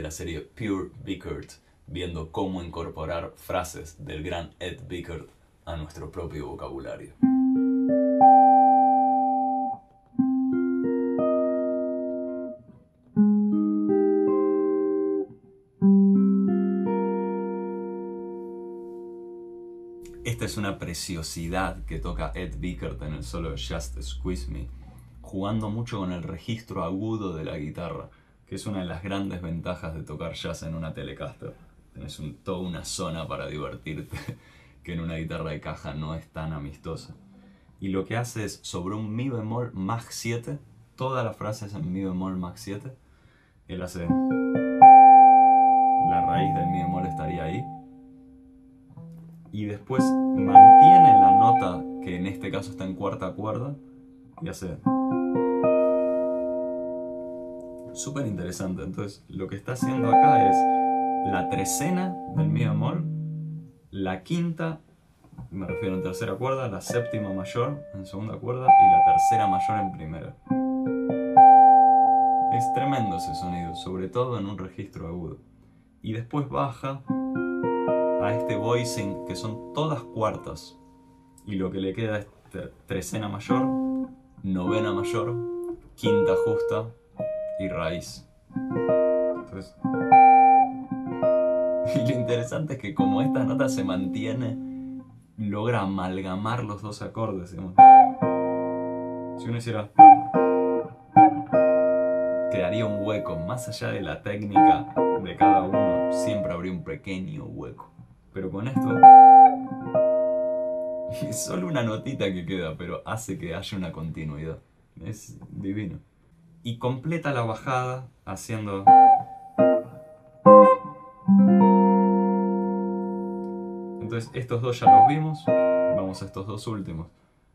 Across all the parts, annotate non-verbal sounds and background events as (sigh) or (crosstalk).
la serie Pure Bickert, viendo cómo incorporar frases del gran Ed Bickert a nuestro propio vocabulario. Esta es una preciosidad que toca Ed Bickert en el solo de Just Squeeze Me, jugando mucho con el registro agudo de la guitarra, que es una de las grandes ventajas de tocar jazz en una Telecaster. Tienes toda una zona para divertirte, (laughs) que en una guitarra de caja no es tan amistosa. Y lo que hace es, sobre un Mi bemol más 7, todas las frases en Mi bemol más 7, él hace... La raíz del Mi bemol estaría ahí, y después mantiene la nota que en este caso está en cuarta cuerda y hace súper interesante entonces lo que está haciendo acá es la trecena del mi bemol la quinta me refiero en tercera cuerda la séptima mayor en segunda cuerda y la tercera mayor en primera. Es tremendo ese sonido sobre todo en un registro agudo. Y después baja a este voicing que son todas cuartas y lo que le queda es trecena mayor, novena mayor, quinta justa y raíz. (laughs) y lo interesante es que como esta nota se mantiene, logra amalgamar los dos acordes. Si uno hiciera... Crearía un hueco, más allá de la técnica de cada uno, siempre habría un pequeño hueco. Pero con esto (laughs) es solo una notita que queda, pero hace que haya una continuidad. Es divino. Y completa la bajada haciendo... Entonces estos dos ya los vimos, vamos a estos dos últimos.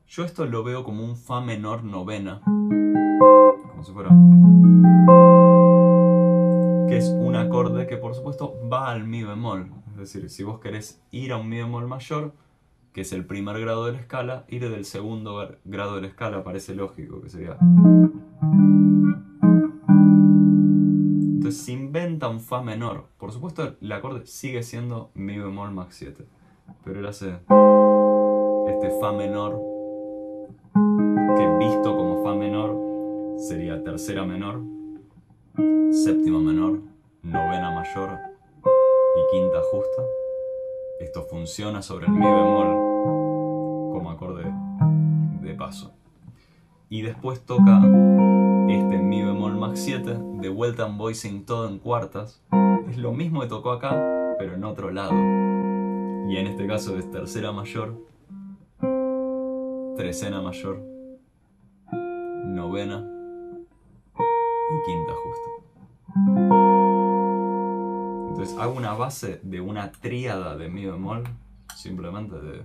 Yo esto lo veo como un Fa menor novena, como si fuera... Que es un acorde que por supuesto va al Mi bemol, es decir, si vos querés ir a un mi bemol mayor, que es el primer grado de la escala, ir del segundo grado de la escala parece lógico, que sería... Entonces se inventa un Fa menor. Por supuesto el acorde sigue siendo Mi bemol más 7, pero él hace este Fa menor, que visto como Fa menor sería tercera menor, séptima menor, novena mayor, y quinta justa. Esto funciona sobre el mi bemol como acorde de paso. Y después toca este mi bemol más 7, de vuelta en voicing todo en cuartas. Es lo mismo que tocó acá, pero en otro lado. Y en este caso es tercera mayor, trecena mayor, novena y quinta justa. Entonces hago una base de una tríada de mi bemol, simplemente de...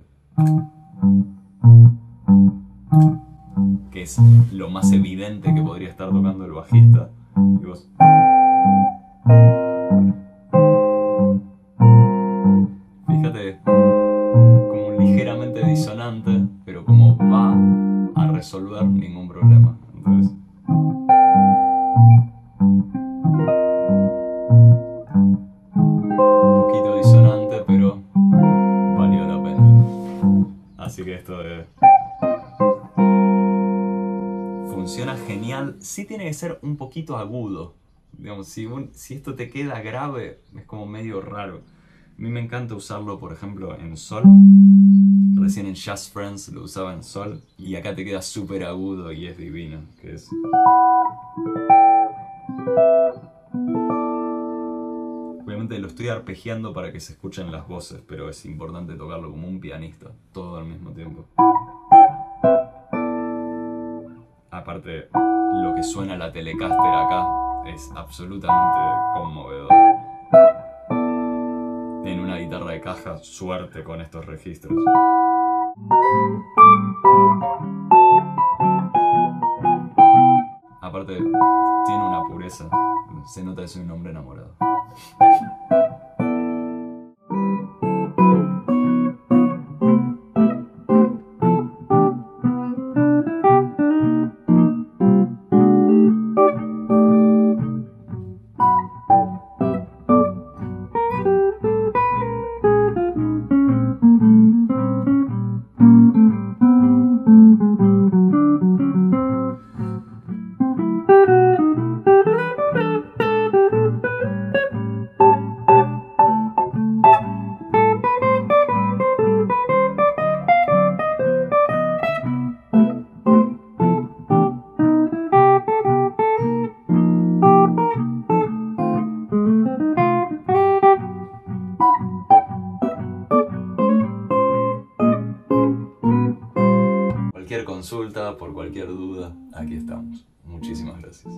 que es lo más evidente que podría estar tocando el bajista. Y vos... tiene que ser un poquito agudo. Digamos, si, si esto te queda grave, es como medio raro. A mí me encanta usarlo, por ejemplo, en sol. Recién en Just Friends lo usaba en sol. Y acá te queda súper agudo y es divino. Obviamente lo estoy arpegiando para que se escuchen las voces, pero es importante tocarlo como un pianista, todo al mismo tiempo. Aparte, lo que suena la Telecaster acá es absolutamente conmovedor. En una guitarra de caja, suerte con estos registros. Aparte, tiene una pureza. Se nota que soy un hombre enamorado. Consulta, por cualquier duda, aquí estamos. Muchísimas gracias.